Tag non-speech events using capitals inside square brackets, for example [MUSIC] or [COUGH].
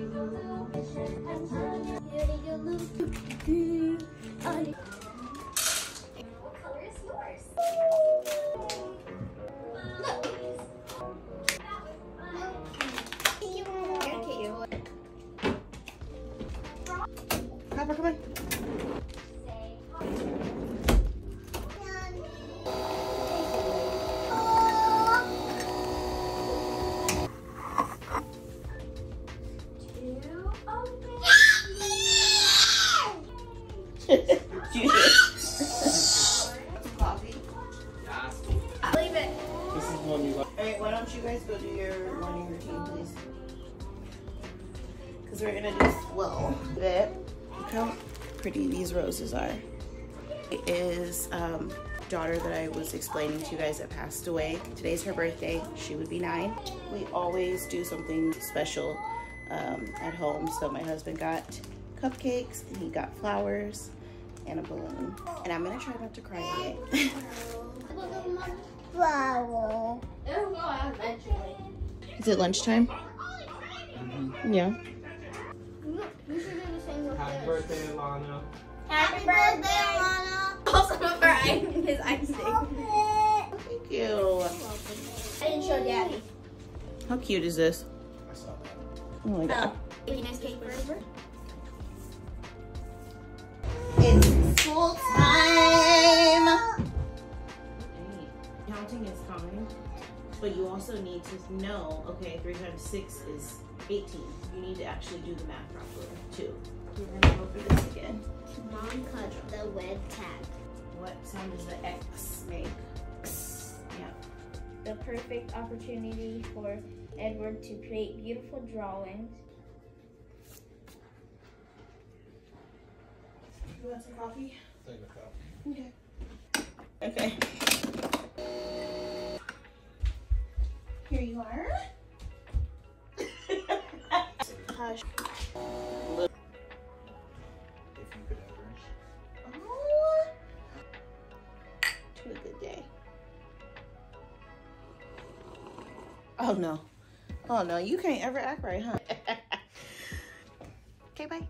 What color is yours? Come on. Alright, why don't you guys go do your morning routine, please? Because we're gonna do slow. Bit. Look how pretty these roses are. It is um, daughter that I was explaining to you guys that passed away. Today's her birthday. She would be nine. We always do something special um, at home. So my husband got cupcakes and he got flowers and a balloon. And I'm gonna try not to cry today. Flower. It'll go out eventually. Is it lunchtime? Yeah. You should do the same with Happy this. birthday, Alana. Happy birthday, Alana. Also for I- his icing. Thank you. I didn't show Daddy. How cute is this? I saw that. Oh my god. Making nice cake for his birthday. It's school time. Counting is fine, but you also need to know, okay, three times six is 18. You need to actually do the math properly too. We're gonna go over this again. Mom cut the web tag. What sound does the X make? Yeah. the perfect opportunity for Edward to create beautiful drawings. You want some coffee? Take a cup. Okay. Okay. Here you are. Hush. If you could ever. Oh. To a good day. Oh no. Oh no, you can't ever act right, huh? [LAUGHS] okay, bye.